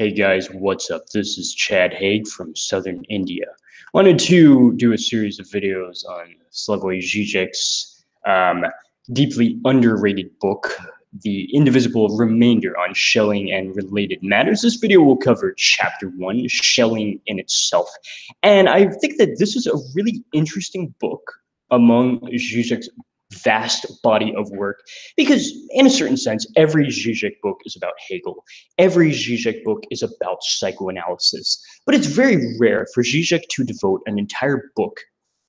Hey guys, what's up? This is Chad Haag from Southern India. Wanted to do a series of videos on Slavoj Žižek's um, deeply underrated book, The Indivisible Remainder on Schelling and Related Matters. This video will cover chapter one, Schelling in itself. And I think that this is a really interesting book among Žižek's vast body of work because in a certain sense every Zizek book is about Hegel. Every Zizek book is about psychoanalysis. But it's very rare for Zizek to devote an entire book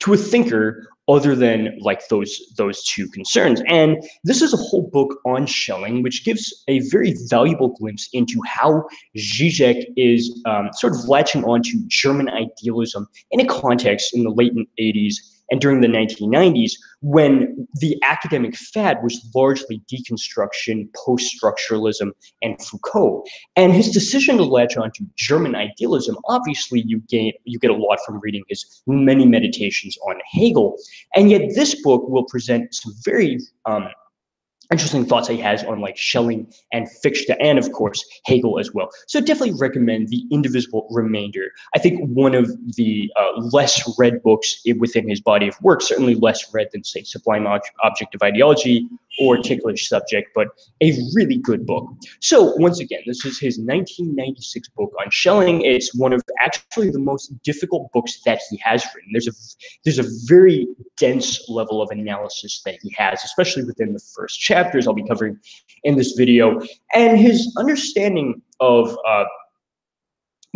to a thinker other than like those those two concerns. And this is a whole book on Schelling which gives a very valuable glimpse into how Zizek is um, sort of latching onto German idealism in a context in the late 80s and during the 1990s, when the academic fad was largely deconstruction, post structuralism, and Foucault. And his decision to latch onto German idealism, obviously, you gain you get a lot from reading his many meditations on Hegel. And yet, this book will present some very um, interesting thoughts he has on like Schelling and Fichte, and of course Hegel as well. So definitely recommend the Indivisible Remainder. I think one of the uh, less read books within his body of work, certainly less read than say Sublime Object of Ideology or ticklish subject, but a really good book. So once again, this is his 1996 book on Schelling. It's one of actually the most difficult books that he has written. There's a there's a very dense level of analysis that he has, especially within the first chapters I'll be covering in this video, and his understanding of uh,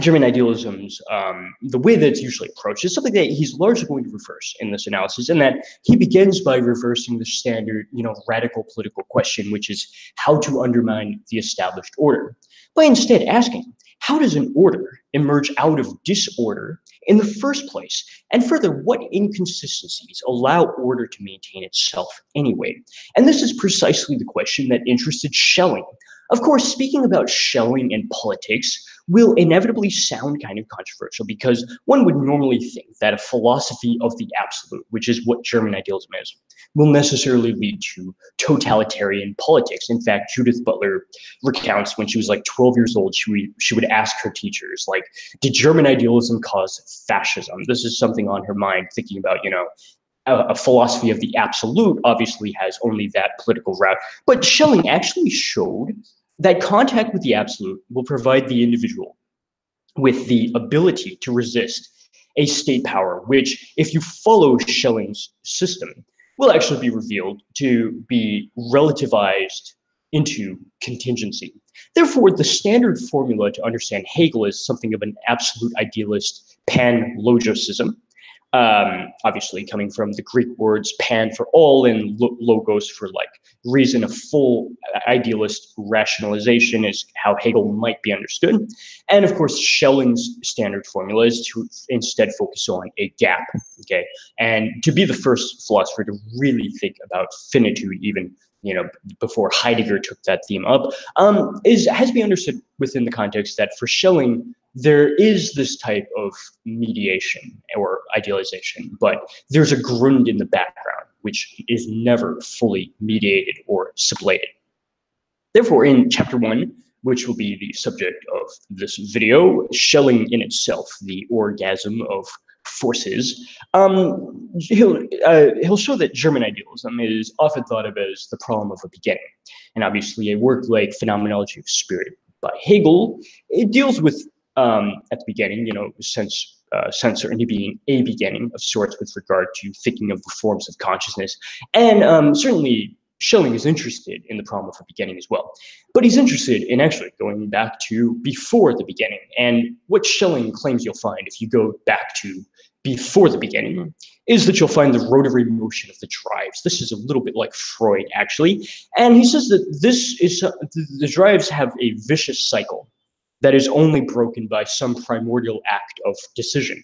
German idealisms, um, the way that it's usually approached is something that he's largely going to reverse in this analysis, and that he begins by reversing the standard, you know, radical political question, which is how to undermine the established order, by instead asking, how does an order emerge out of disorder in the first place? And further, what inconsistencies allow order to maintain itself anyway? And this is precisely the question that interested Schelling. Of course, speaking about Schelling and politics, will inevitably sound kind of controversial because one would normally think that a philosophy of the absolute, which is what German idealism is, will necessarily lead to totalitarian politics. In fact, Judith Butler recounts when she was like 12 years old, she she would ask her teachers, like, did German idealism cause fascism? This is something on her mind, thinking about, you know, a, a philosophy of the absolute obviously has only that political route. But Schelling actually showed that contact with the absolute will provide the individual with the ability to resist a state power, which, if you follow Schelling's system, will actually be revealed to be relativized into contingency. Therefore, the standard formula to understand Hegel is something of an absolute idealist pan-logism, um, obviously coming from the Greek words pan for all and lo logos for like reason, a full idealist rationalization is how Hegel might be understood. And of course, Schelling's standard formula is to instead focus on a gap, okay? And to be the first philosopher to really think about finitude, even you know, before Heidegger took that theme up, um, is has to be understood within the context that for Schelling, there is this type of mediation or idealization, but there's a Grund in the background, which is never fully mediated or sublated. Therefore, in chapter one, which will be the subject of this video, Schelling in itself, the orgasm of forces, um, he'll, uh, he'll show that German idealism is often thought of as the problem of a beginning. And obviously a work like Phenomenology of Spirit by Hegel, it deals with um, at the beginning, you know, sense, uh, sense certainty being a beginning of sorts with regard to thinking of the forms of consciousness. And um, certainly Schelling is interested in the problem of a beginning as well. But he's interested in actually going back to before the beginning. And what Schelling claims you'll find if you go back to before the beginning is that you'll find the rotary motion of the drives. This is a little bit like Freud, actually. And he says that this is uh, the drives have a vicious cycle that is only broken by some primordial act of decision.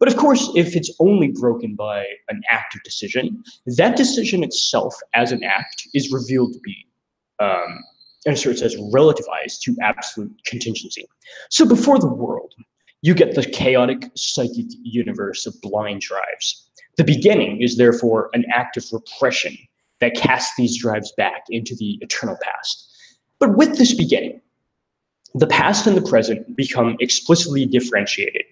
But of course, if it's only broken by an act of decision, that decision itself as an act is revealed to be, um, in a certain sense, relativized to absolute contingency. So before the world, you get the chaotic psychic universe of blind drives. The beginning is therefore an act of repression that casts these drives back into the eternal past. But with this beginning, the past and the present become explicitly differentiated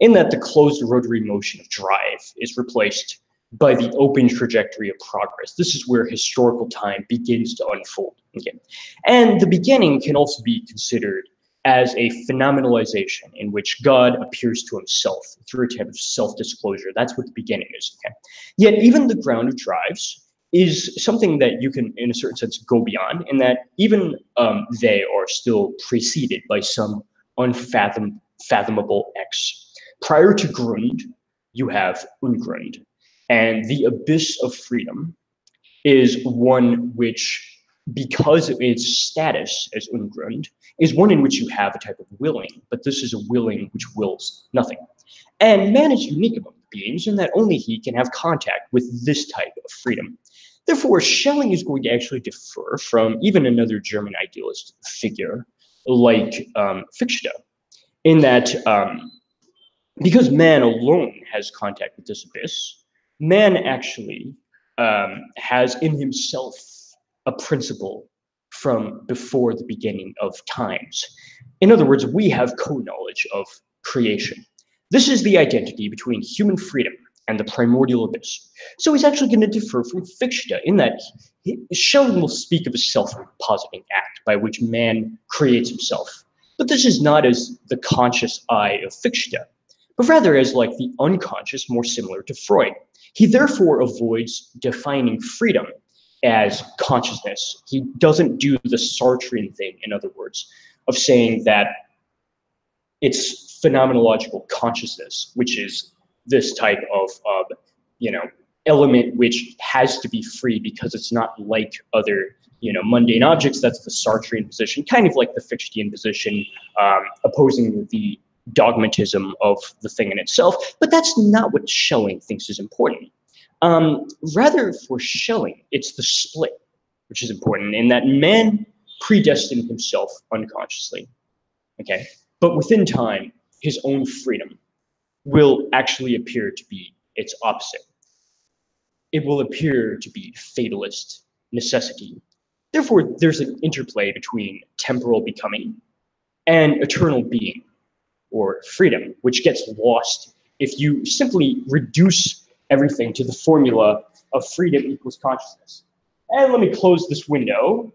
in that the closed rotary motion of drive is replaced by the open trajectory of progress. This is where historical time begins to unfold again. And the beginning can also be considered as a phenomenalization in which God appears to himself through a type of self-disclosure. That's what the beginning is. Okay. Yet even the ground of drives is something that you can, in a certain sense, go beyond, in that even um, they are still preceded by some unfathomable X. Prior to Grund, you have Ungrund, and the abyss of freedom is one which, because of its status as Ungrund, is one in which you have a type of willing, but this is a willing which wills nothing. And man is unique among beings in that only he can have contact with this type of freedom. Therefore, Schelling is going to actually differ from even another German idealist figure like um, Fichte, in that um, because man alone has contact with this abyss, man actually um, has in himself a principle from before the beginning of times. In other words, we have co-knowledge of creation. This is the identity between human freedom and the primordial abyss. So he's actually going to differ from Fichte in that he, Schelling will speak of a self-positing act by which man creates himself. But this is not as the conscious I of Fichte, but rather as like the unconscious, more similar to Freud. He therefore avoids defining freedom as consciousness. He doesn't do the Sartrean thing, in other words, of saying that it's phenomenological consciousness, which is this type of, of you know, element which has to be free because it's not like other you know mundane objects. That's the sartrean position kind of like the fichtean position um, opposing the dogmatism of the thing in itself but that's not what schelling thinks is important. Um, rather for Schelling, it's the split, which is important in that man predestined himself unconsciously, okay? But within time, his own freedom will actually appear to be its opposite. It will appear to be fatalist necessity. Therefore, there's an interplay between temporal becoming and eternal being, or freedom, which gets lost if you simply reduce everything to the formula of freedom equals consciousness. And let me close this window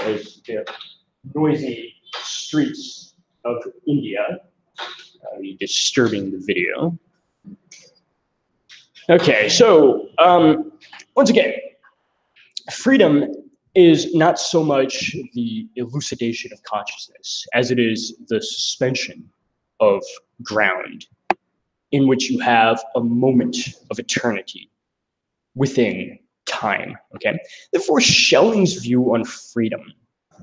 as the noisy streets of India uh, disturbing the video. Okay, so um, once again, freedom is not so much the elucidation of consciousness as it is the suspension of ground in which you have a moment of eternity within time. Okay. Therefore, Schelling's view on freedom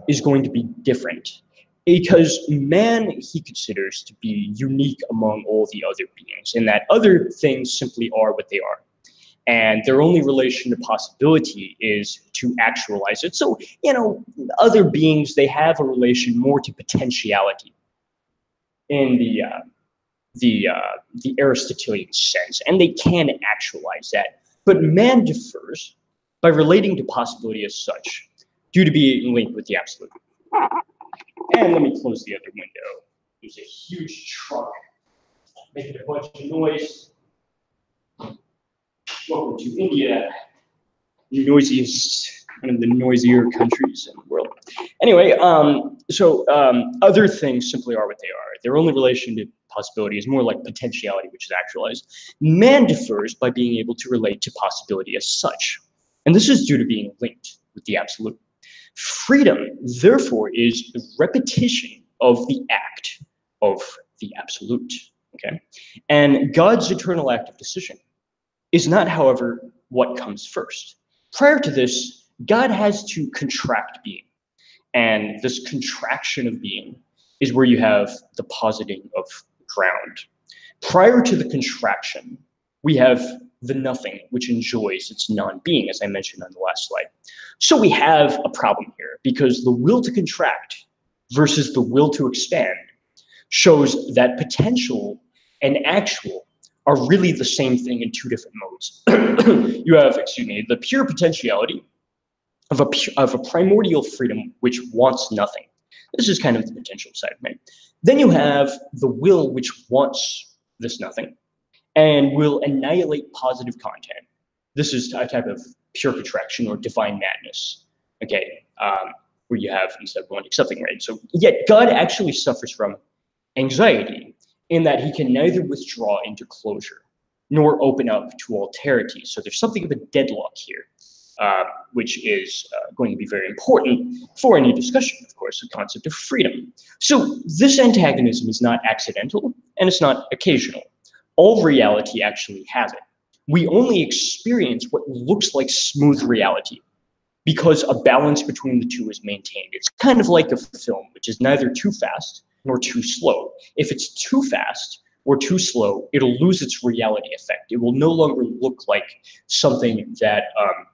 is going to be different because man he considers to be unique among all the other beings, and that other things simply are what they are. And their only relation to possibility is to actualize it. So, you know, other beings, they have a relation more to potentiality in the uh, the uh, the Aristotelian sense, and they can actualize that. But man differs by relating to possibility as such, due to being linked with the absolute. And let me close the other window. There's a huge truck making a bunch of noise. Welcome to India, noisiest, one of the noisier countries in the world. Anyway, um, so um, other things simply are what they are. Their only relation to possibility is more like potentiality, which is actualized. Man differs by being able to relate to possibility as such. And this is due to being linked with the absolute. Freedom, therefore, is the repetition of the act of the absolute. Okay? And God's eternal act of decision is not, however, what comes first. Prior to this, God has to contract being. And this contraction of being is where you have the positing of ground. Prior to the contraction, we have the nothing, which enjoys its non-being, as I mentioned on the last slide. So we have a problem here because the will to contract versus the will to expand shows that potential and actual are really the same thing in two different modes. you have, excuse me, the pure potentiality of a, of a primordial freedom which wants nothing. This is kind of the potential side it. Then you have the will, which wants this nothing and will annihilate positive content. This is a type of pure contraction or divine madness. Okay, um, where you have instead of wanting something, right? So yet God actually suffers from anxiety in that he can neither withdraw into closure nor open up to alterity. So there's something of a deadlock here, uh, which is uh, going to be very important for any discussion, of course, the concept of freedom. So this antagonism is not accidental and it's not occasional. All reality actually has it. We only experience what looks like smooth reality because a balance between the two is maintained. It's kind of like a film, which is neither too fast nor too slow. If it's too fast or too slow, it'll lose its reality effect. It will no longer look like something that um,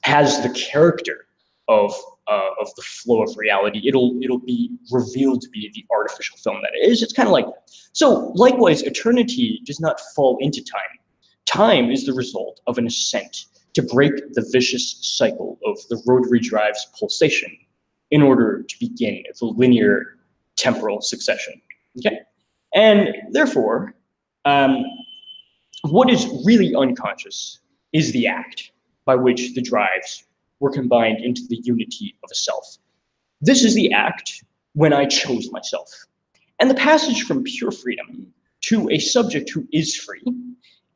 has the character of uh, of the flow of reality. It'll it'll be revealed to be the artificial film that it is. It's kind of like that. so. Likewise, eternity does not fall into time. Time is the result of an ascent to break the vicious cycle of the rotary drive's pulsation in order to begin the linear temporal succession. Okay, and therefore, um, what is really unconscious is the act by which the drives were combined into the unity of a self. This is the act when I chose myself. And the passage from pure freedom to a subject who is free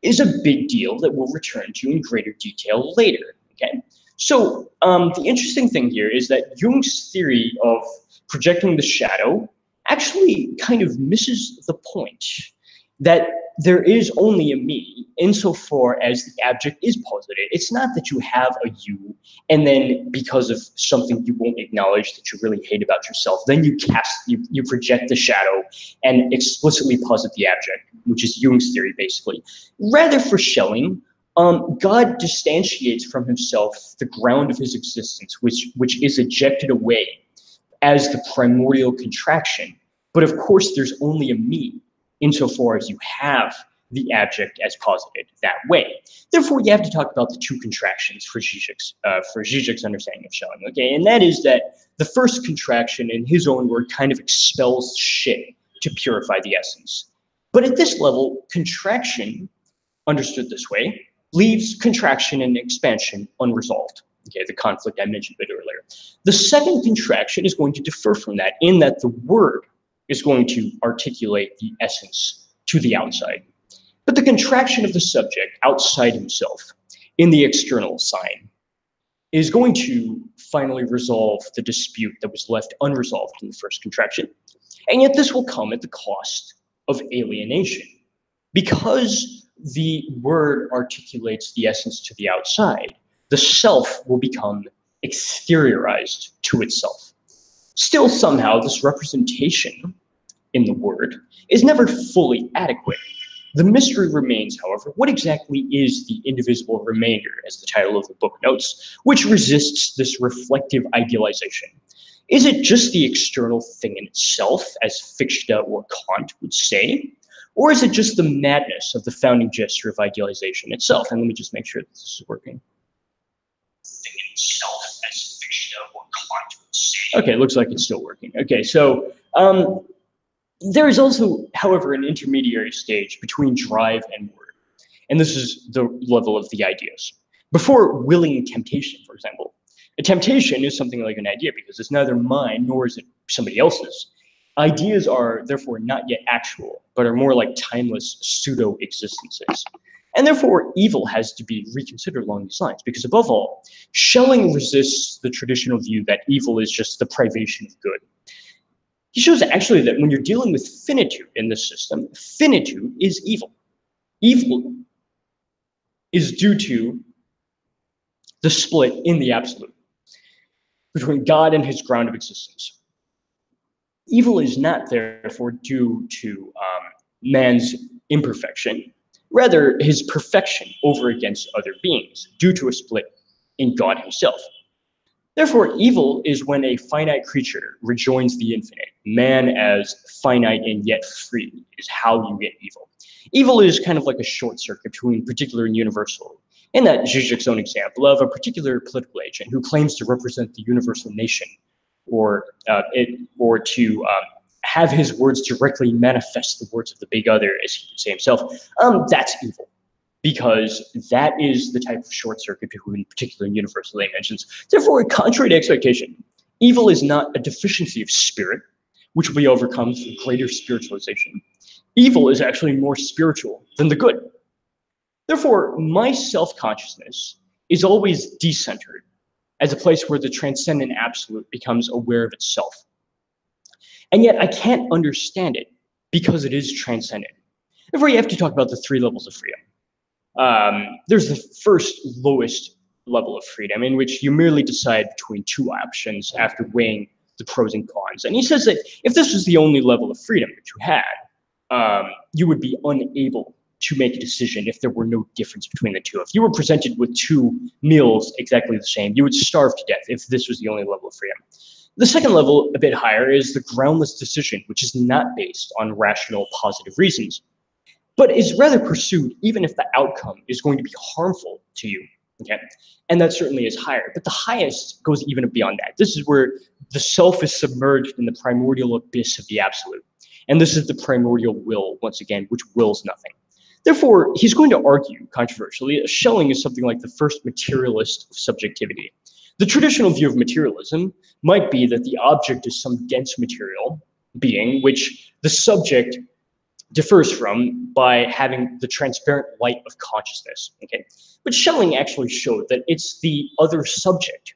is a big deal that we'll return to in greater detail later. Okay, so um, the interesting thing here is that Jung's theory of projecting the shadow actually kind of misses the point that there is only a me insofar as the object is posited. It's not that you have a you and then because of something you won't acknowledge that you really hate about yourself, then you cast, you, you project the shadow and explicitly posit the object, which is Jung's theory basically. Rather for Schelling, um, God distantiates from himself the ground of his existence, which, which is ejected away as the primordial contraction. But of course, there's only a me insofar as you have the object as posited that way. Therefore, you have to talk about the two contractions for Zizek's, uh, for Zizek's understanding of Schelling, okay? And that is that the first contraction, in his own word, kind of expels shit to purify the essence. But at this level, contraction, understood this way, leaves contraction and expansion unresolved. Okay, the conflict I mentioned a bit earlier. The second contraction is going to differ from that in that the word is going to articulate the essence to the outside. But the contraction of the subject outside himself in the external sign is going to finally resolve the dispute that was left unresolved in the first contraction. And yet this will come at the cost of alienation. Because the word articulates the essence to the outside, the self will become exteriorized to itself. Still, somehow, this representation in the word is never fully adequate. The mystery remains, however, what exactly is the indivisible remainder, as the title of the book notes, which resists this reflective idealization? Is it just the external thing in itself, as Fichte or Kant would say? Or is it just the madness of the founding gesture of idealization itself? And let me just make sure this is working. Okay, it looks like it's still working. Okay, so um, there is also, however, an intermediary stage between drive and word. And this is the level of the ideas. Before willing temptation, for example, a temptation is something like an idea because it's neither mine nor is it somebody else's. Ideas are therefore not yet actual, but are more like timeless pseudo existences. And therefore, evil has to be reconsidered along these lines, because above all, Schelling resists the traditional view that evil is just the privation of good. He shows actually that when you're dealing with finitude in the system, finitude is evil. Evil is due to the split in the absolute between God and his ground of existence. Evil is not therefore due to um, man's imperfection, rather his perfection over against other beings, due to a split in God himself. Therefore, evil is when a finite creature rejoins the infinite. Man as finite and yet free is how you get evil. Evil is kind of like a short circuit between particular and universal. In that Zizek's own example of a particular political agent who claims to represent the universal nation, or uh, it, or to um, have his words directly manifest the words of the big other, as he would say himself, um, that's evil. Because that is the type of short circuit between particular universal dimensions. Therefore, contrary to expectation, evil is not a deficiency of spirit, which will be overcome through greater spiritualization. Evil is actually more spiritual than the good. Therefore, my self consciousness is always decentered as a place where the transcendent absolute becomes aware of itself. And yet I can't understand it because it is transcendent. Therefore, you have to talk about the three levels of freedom. Um, there's the first lowest level of freedom in which you merely decide between two options after weighing the pros and cons. And he says that if this was the only level of freedom that you had, um, you would be unable to make a decision if there were no difference between the two. If you were presented with two meals exactly the same, you would starve to death if this was the only level of freedom. The second level, a bit higher, is the groundless decision, which is not based on rational positive reasons, but is rather pursued even if the outcome is going to be harmful to you. Okay, and that certainly is higher. But the highest goes even beyond that. This is where the self is submerged in the primordial abyss of the absolute. And this is the primordial will, once again, which wills nothing. Therefore, he's going to argue, controversially, that Schelling is something like the first materialist of subjectivity. The traditional view of materialism might be that the object is some dense material being, which the subject differs from by having the transparent light of consciousness. Okay, but Schelling actually showed that it's the other subject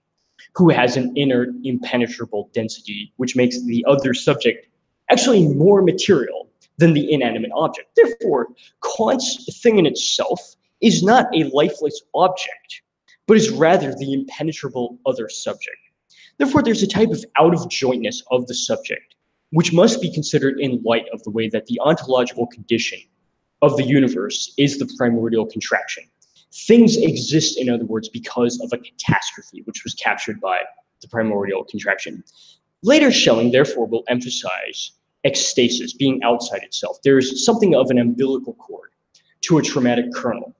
who has an inner impenetrable density, which makes the other subject actually more material than the inanimate object. Therefore, Kant's thing in itself is not a lifeless object, but is rather the impenetrable other subject. Therefore, there's a type of out of jointness of the subject, which must be considered in light of the way that the ontological condition of the universe is the primordial contraction. Things exist, in other words, because of a catastrophe, which was captured by the primordial contraction. Later Schelling, therefore, will emphasize ecstasis, being outside itself. There's something of an umbilical cord to a traumatic kernel,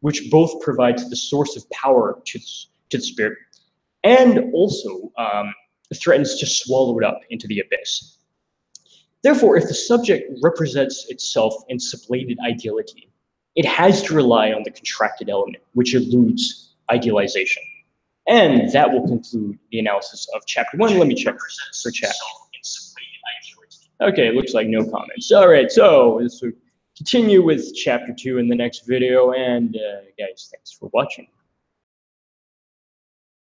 which both provides the source of power to, to the spirit and also um, threatens to swallow it up into the abyss. Therefore, if the subject represents itself in sublated ideality, it has to rely on the contracted element, which eludes idealization. And that will conclude the analysis of chapter one. Let me check for chat. Okay, it looks like no comments. All right, so this will continue with chapter two in the next video. And uh, guys, thanks for watching.